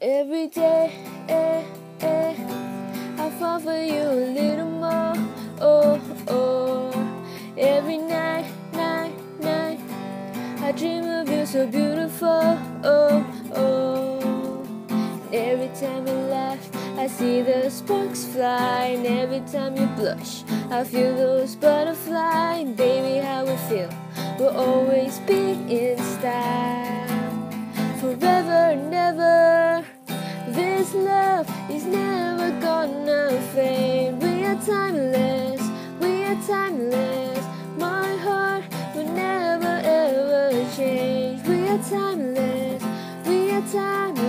Every day, eh, eh, I fall for you a little more. Oh, oh. Every night, night, night, I dream of you so beautiful. Oh, oh. And every time you laugh, I see the sparks fly. And every time you blush, I feel those butterflies. Baby, how we feel will always be in style. is never gonna fade. We are timeless, we are timeless. My heart will never ever change. We are timeless, we are timeless.